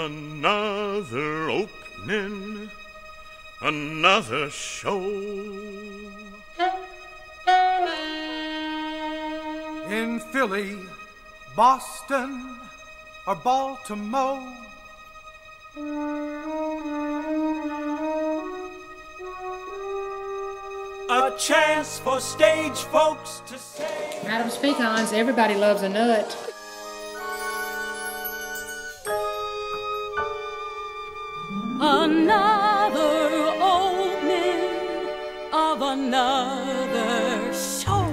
Another opening, another show. In Philly, Boston, or Baltimore. A chance for stage folks to say. Adam's pecans, everybody loves a nut. Another opening of another show.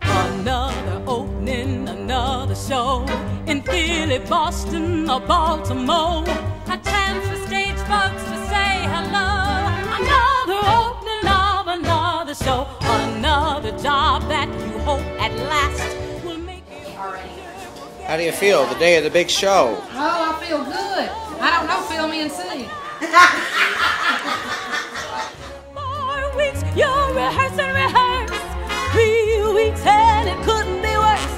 Another opening, another show in Philly, Boston, or Baltimore. A chance for stage folks to say hello. Another opening of another show. Another job that you hope at last will make you. How do you feel the day of the big show? Oh, I feel good. I don't know, feel me and see. Four weeks, you rehearse and rehearse. Three weeks, and it couldn't be worse.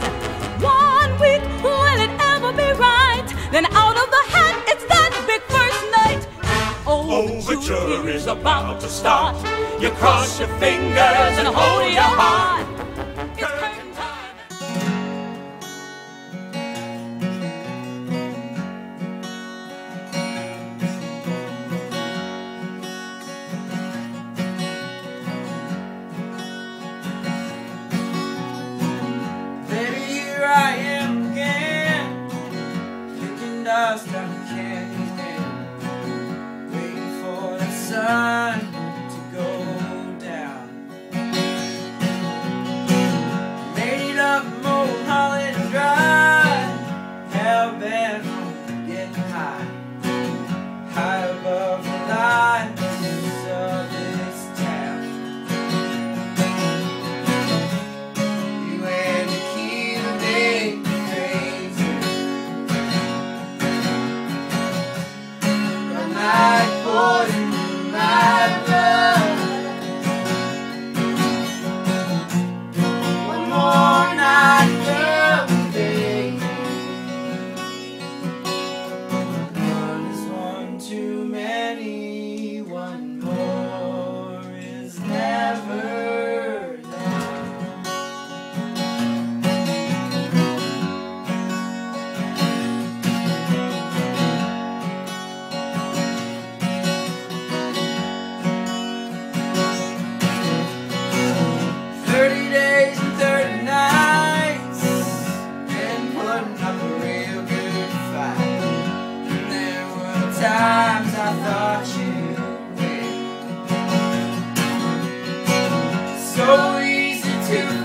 One week, will it ever be right? Then out of the hat, it's that big first night. Overture is about to start. You cross your fingers and hold your heart. To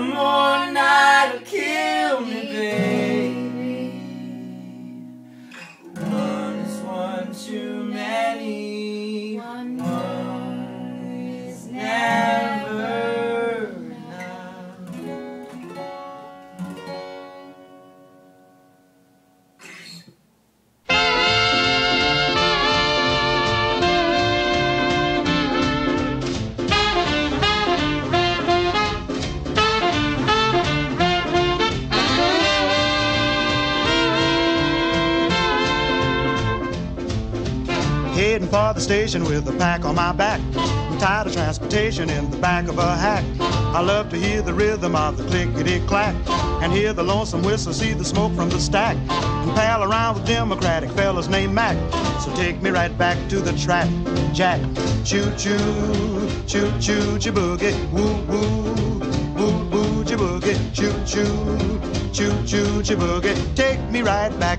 More. For the station with a pack on my back. I'm tired of transportation in the back of a hack. I love to hear the rhythm of the clickety clack and hear the lonesome whistle, see the smoke from the stack, and pal around with Democratic fellas named Mac. So take me right back to the track, Jack. Choo choo, choo choo, boogie, woo woo, woo woo, boogie, choo choo, choo choo, boogie. Take me right back.